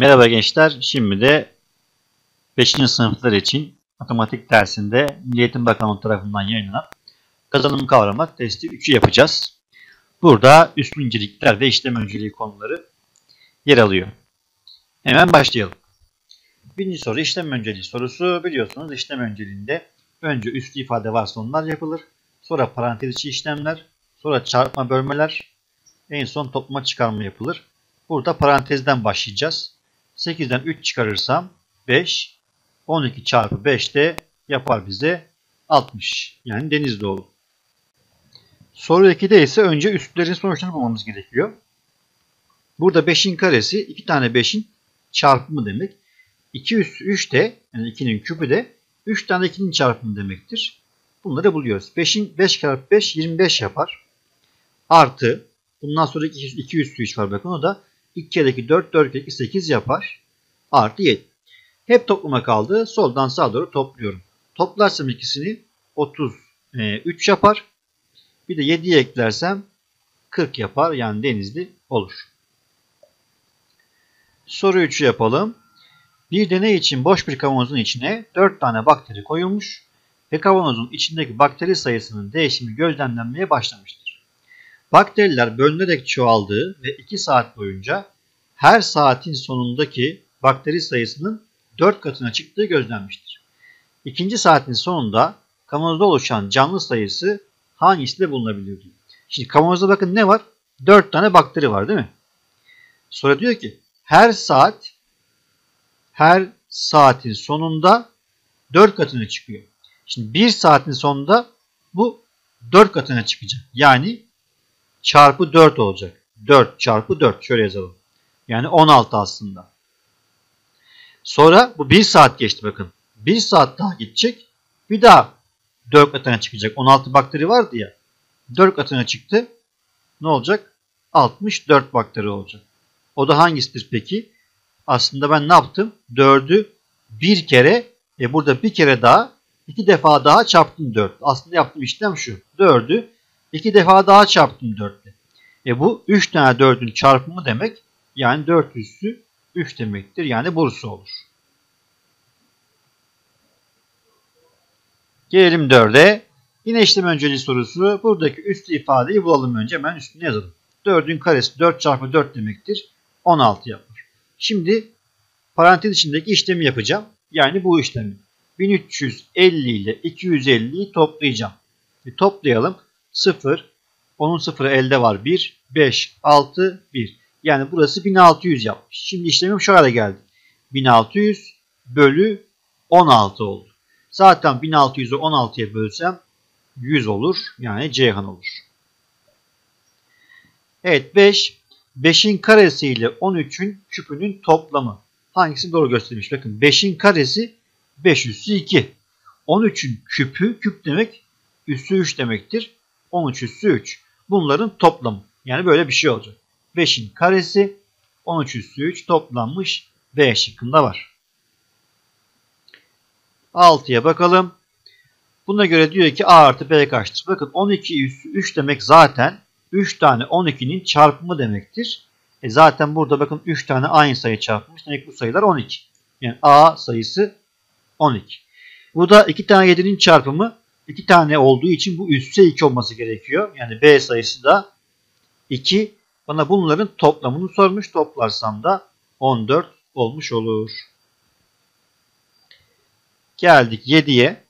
Merhaba gençler. Şimdi de 5. sınıflar için matematik dersinde Milli Eğitim Bakanlığı tarafından yayınlanan kazanım kavramak testi 3'ü yapacağız. Burada üst incelikler ve işlem önceliği konuları yer alıyor. Hemen başlayalım. Birinci soru işlem önceliği sorusu. Biliyorsunuz işlem önceliğinde önce üslü ifade varsa onlar yapılır. Sonra parantez içi işlemler. Sonra çarpma bölmeler. En son toplama çıkarma yapılır. Burada parantezden başlayacağız. 8'den 3 çıkarırsam 5. 12 çarpı 5 de yapar bize 60. Yani deniz dolu. Soru 2'de ise önce üstlerin sonuçlarını bulmamız gerekiyor. Burada 5'in karesi 2 tane 5'in çarpımı demek. 2 üstü 3 de yani 2'nin küpü de 3 tane 2'nin çarpımı demektir. Bunları buluyoruz. 5'in 5 çarpı 5 25 yapar. Artı bundan sonra 2, 2 üstü 3 var bakın o da 2 kere 2 4 4 kere 2 8 yapar. Artı 7. Hep topluma kaldı. Soldan sağa doğru topluyorum. Toplarsam ikisini 33 yapar. Bir de 7'yi eklersem 40 yapar. Yani denizli olur. Soru 3'ü yapalım. Bir deney için boş bir kavanozun içine 4 tane bakteri koyulmuş ve kavanozun içindeki bakteri sayısının değişimi gözlemlenmeye başlamıştır. Bakteriler bölünerek çoğaldığı ve 2 saat boyunca her saatin sonundaki bakteri sayısının 4 katına çıktığı gözlenmiştir. İkinci saatin sonunda kavanozda oluşan canlı sayısı hangisiyle bulunabilir diyor. Şimdi kavanozda bakın ne var? 4 tane bakteri var değil mi? Sonra diyor ki her saat her saatin sonunda 4 katına çıkıyor. Şimdi 1 saatin sonunda bu 4 katına çıkacak. Yani çarpı 4 olacak. 4 çarpı 4 şöyle yazalım. Yani 16 aslında. Sonra bu 1 saat geçti bakın. 1 saat daha gidecek. Bir daha 4 katına çıkacak. 16 bakteri vardı ya. 4 katına çıktı. Ne olacak? 64 bakteri olacak. O da hangisidir peki? Aslında ben ne yaptım? 4'ü bir kere e burada bir kere daha iki defa daha çarptım 4. Aslında yaptığım işlem şu. 4'ü iki defa daha çarptım 4 E bu 3 tane 4'ün çarpımı demek. Yani 4 üssü 3 demektir. Yani burası olur. Gelelim 4'e. Yine işlem önceliği sorusu. Buradaki üslü ifadeyi bulalım önce. Hemen üstüne yazalım. 4'ün karesi 4 çarpı 4 demektir. 16 yapar. Şimdi parantez içindeki işlemi yapacağım. Yani bu işlemi. 1350 ile 250'yi toplayacağım. Bir toplayalım. 0. Onun sıfırı elde var. 1, 5, 6, 1. Yani burası 1600 yapmış. Şimdi işlemim şöyle geldi. 1600 bölü 16 oldu. Zaten 1600'ü 16'ya bölsem 100 olur. Yani Ceyhan olur. Evet 5. 5'in karesi ile 13'ün küpünün toplamı. Hangisi doğru göstermiş? Bakın 5'in karesi 5 üssü 2. 13'ün küpü, küp demek üssü 3 demektir. 13 üssü 3. Bunların toplamı. Yani böyle bir şey olacak. 5'in karesi 13 üssü 3 toplanmış B şıkkında var. 6'ya bakalım. Buna göre diyor ki A artı B kaçtır? Bakın 12 üssü 3 demek zaten 3 tane 12'nin çarpımı demektir. E zaten burada bakın 3 tane aynı sayı çarpmış. Demek bu sayılar 12. Yani A sayısı 12. Bu da 2 tane 7'nin çarpımı 2 tane olduğu için bu üsse 2 olması gerekiyor. Yani B sayısı da 2. Bana bunların toplamını sormuş. Toplarsam da 14 olmuş olur. Geldik 7'ye.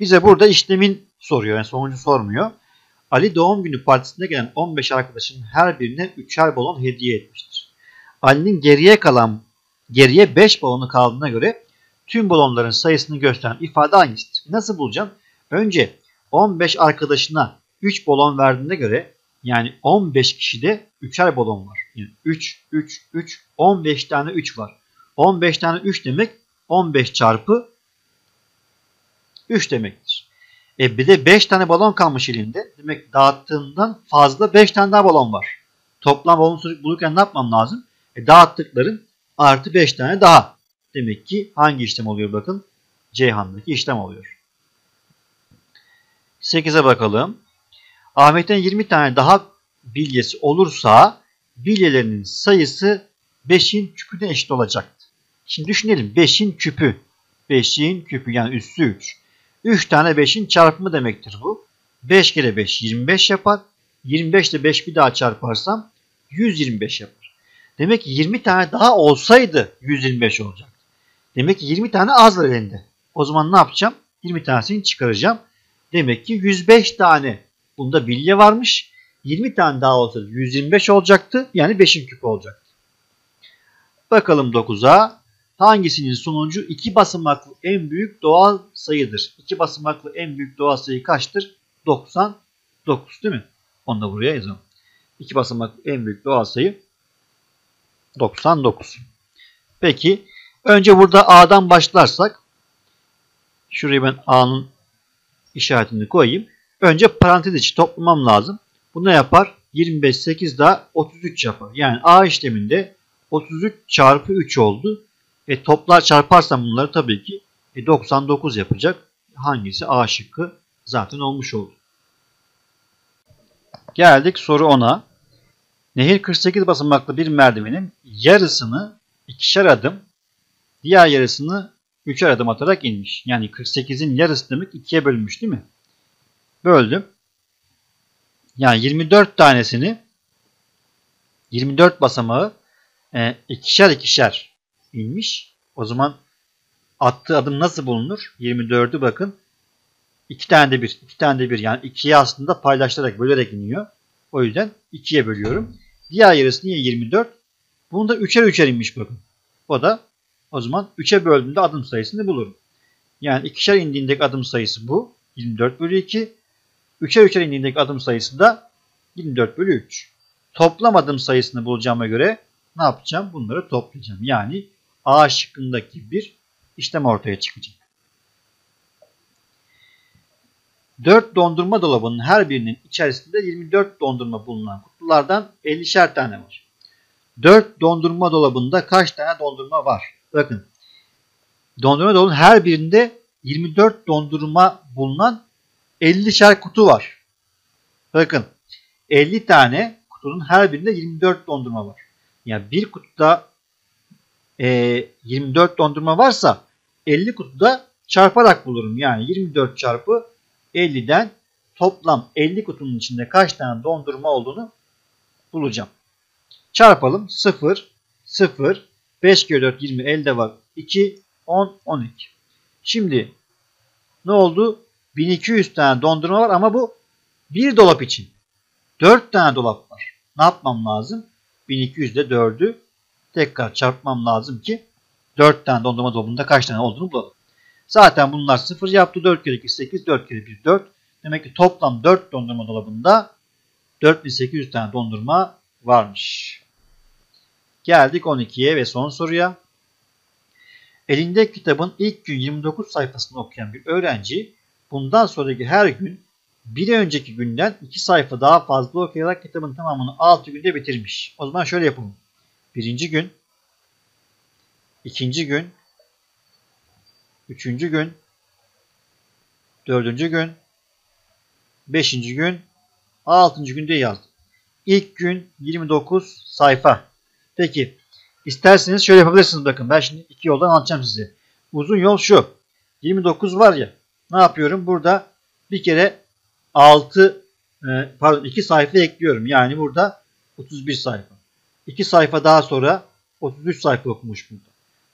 Bize burada işlemin soruyor. Yani sonucu sormuyor. Ali doğum günü partisine gelen 15 arkadaşın her birine 3'er balon hediye etmiştir. Ali'nin geriye kalan geriye 5 balonu kaldığına göre tüm balonların sayısını gösteren ifade hangisidir? Nasıl bulacağım? Önce 15 arkadaşına 3 balon verdiğine göre yani 15 kişide 3'er balon var. Yani 3, 3, 3, 15 tane 3 var. 15 tane 3 demek 15 çarpı 3 demektir. E bir de 5 tane balon kalmış elinde. Demek dağıttığından fazla 5 tane daha balon var. Toplam balon bulurken ne yapmam lazım? E dağıttıkların artı 5 tane daha. Demek ki hangi işlem oluyor bakın? Ceyhan'daki işlem oluyor. 8'e bakalım. Ahmet'ten 20 tane daha bilyesi olursa bilyelerinin sayısı 5'in küpüne eşit olacaktı. Şimdi düşünelim 5'in küpü. 5'in küpü yani üssü 3. 3 tane 5'in çarpımı demektir bu. 5 kere 5 25 yapar. 25 ile 5 bir daha çarparsam 125 yapar. Demek ki 20 tane daha olsaydı 125 olacaktı. Demek ki 20 tane az elinde. O zaman ne yapacağım? 20 tanesini çıkaracağım. Demek ki 105 tane bunda bilye varmış. 20 tane daha olsaydı 125 olacaktı. Yani 5'in küpü olacaktı. Bakalım 9'a. Hangisinin sonucu iki basamaklı en büyük doğal sayıdır? İki basamaklı en büyük doğal sayı kaçtır? 99 değil mi? Onu da buraya yazalım. İki basamaklı en büyük doğal sayı 99. Peki önce burada A'dan başlarsak şuraya ben A'nın işaretini koyayım. Önce parantez içi toplamam lazım. Bu ne yapar? 25, 8 daha 33 yapar. Yani A işleminde 33 çarpı 3 oldu. E, toplar çarparsam bunları tabii ki e, 99 yapacak. Hangisi A şıkkı zaten olmuş oldu. Geldik soru 10'a. Nehir 48 basamaklı bir merdivenin yarısını ikişer adım, diğer yarısını üçer adım atarak inmiş. Yani 48'in yarısı demek ikiye bölünmüş değil mi? Böldüm. Yani 24 tanesini 24 basamağı e, ikişer ikişer inmiş. O zaman attığı adım nasıl bulunur? 24'ü bakın. 2 tane de 1, 2 tane de 1 yani 2'ye aslında paylaştırarak bölerek iniyor. O yüzden 2'ye bölüyorum. Diğer yarısı niye 24? Bunu da 3'er 3'er inmiş bakın. O da o zaman 3'e böldüğümde adım sayısını bulurum. Yani 2'şer indiğindeki adım sayısı bu. 24 bölü 2. 3'er 3'er indiğindeki adım sayısı da 24 bölü 3. Toplam adım sayısını bulacağıma göre ne yapacağım? Bunları toplayacağım. Yani A şıkkındaki bir işlem ortaya çıkacak. 4 dondurma dolabının her birinin içerisinde 24 dondurma bulunan kutulardan 50'şer tane var. 4 dondurma dolabında kaç tane dondurma var? Bakın. Dondurma dolabının her birinde 24 dondurma bulunan 50'şer kutu var. Bakın. 50 tane kutunun her birinde 24 dondurma var. Yani bir kutuda e, 24 dondurma varsa 50 kutuda çarparak bulurum. Yani 24 çarpı 50'den toplam 50 kutunun içinde kaç tane dondurma olduğunu bulacağım. Çarpalım. 0, 0, 5 kere 4, 20, elde var. 2, 10, 12. Şimdi ne oldu? 1200 tane dondurma var ama bu bir dolap için. 4 tane dolap var. Ne yapmam lazım? 1200 ile 4'ü tekrar çarpmam lazım ki 4 tane dondurma dolabında kaç tane olduğunu bulalım. Zaten bunlar 0 yaptı. 4 kere 2 8, 4 kere 1 4. Demek ki toplam 4 dondurma dolabında 4800 tane dondurma varmış. Geldik 12'ye ve son soruya. Elinde kitabın ilk gün 29 sayfasını okuyan bir öğrenci bundan sonraki her gün bir önceki günden 2 sayfa daha fazla okuyarak kitabın tamamını 6 günde bitirmiş. O zaman şöyle yapalım. Birinci gün, ikinci gün, üçüncü gün, dördüncü gün, beşinci gün, altıncı günde yazdım. İlk gün 29 sayfa. Peki isterseniz şöyle yapabilirsiniz bakın. Ben şimdi iki yoldan anlatacağım size. Uzun yol şu. 29 var ya. Ne yapıyorum? Burada bir kere 6 e, pardon 2 sayfa ekliyorum. Yani burada 31 sayfa. 2 sayfa daha sonra 33 sayfa okumuş burada.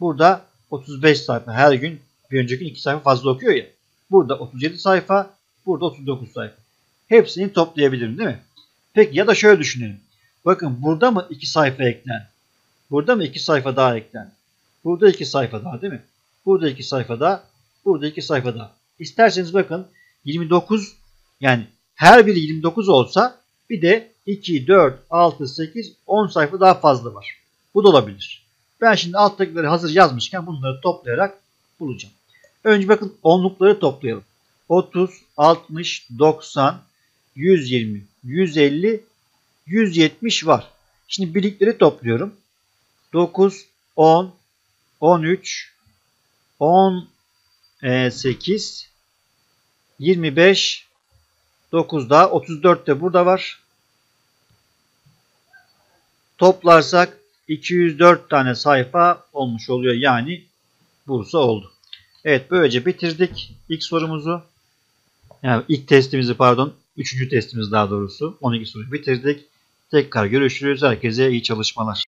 Burada 35 sayfa her gün bir önceki 2 sayfa fazla okuyor ya. Burada 37 sayfa, burada 39 sayfa. Hepsini toplayabilirim değil mi? Peki ya da şöyle düşünelim. Bakın burada mı 2 sayfa eklen? Burada mı 2 sayfa daha eklen? Burada 2 sayfa daha değil mi? Burada 2 sayfa daha, burada 2 sayfa daha. İsterseniz bakın 29 yani her biri 29 olsa bir de 2, 4, 6, 8, 10 sayfa daha fazla var. Bu da olabilir. Ben şimdi alttakileri hazır yazmışken bunları toplayarak bulacağım. Önce bakın onlukları toplayalım. 30, 60, 90, 120, 150, 170 var. Şimdi birlikleri topluyorum. 9, 10, 13, 18, 25, 9 daha 34 de burada var toplarsak 204 tane sayfa olmuş oluyor. Yani Bursa oldu. Evet böylece bitirdik ilk sorumuzu. Yani ilk testimizi pardon. Üçüncü testimiz daha doğrusu. 12 soruyu bitirdik. Tekrar görüşürüz. Herkese iyi çalışmalar.